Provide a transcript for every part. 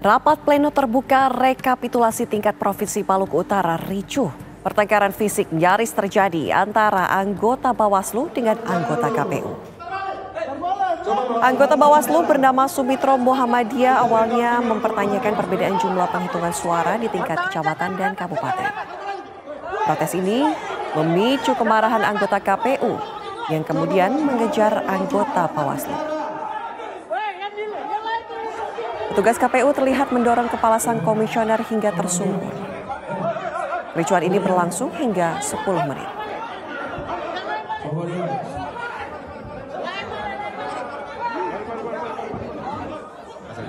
Rapat pleno terbuka rekapitulasi tingkat Provinsi Maluku Utara ricuh. Pertengkaran fisik nyaris terjadi antara anggota Bawaslu dengan anggota KPU. Anggota Bawaslu bernama Sumitro Muhammadiyah awalnya mempertanyakan perbedaan jumlah penghitungan suara di tingkat kecamatan dan kabupaten. Protes ini memicu kemarahan anggota KPU yang kemudian mengejar anggota Bawaslu. Petugas KPU terlihat mendorong kepala sang komisioner hingga tersungkur. Ricuan ini berlangsung hingga 10 menit.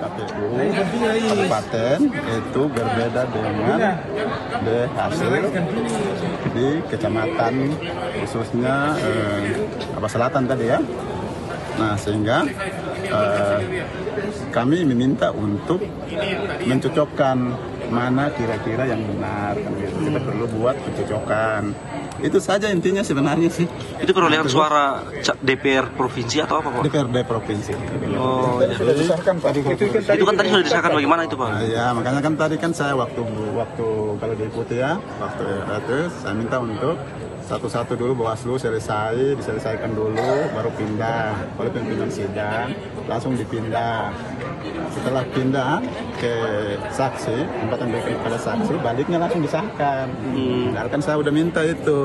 KPU kabupaten itu berbeda dengan de hasil di kecamatan khususnya eh, apa selatan tadi ya. Nah sehingga eh, kami meminta untuk mencocokkan mana kira-kira yang benar kan gitu. Kita perlu buat pencocokan. Itu saja intinya sebenarnya sih. Itu perolehan suara DPR provinsi atau apa Pak? DPRD provinsi. Oh. Sudah disahkan Pak. Itu kan tadi sudah disahkan bagaimana itu Pak? Nah, ya makanya kan tadi kan saya waktu waktu kalau diikuti ya waktu itu saya minta untuk satu-satu dulu Bawaslu selesai diselesaikan dulu baru pindah kalau pimpinan sidang langsung dipindah setelah pindah ke saksi tempat yang kepada saksi baliknya langsung disahkan. Padahal kan saya udah minta itu.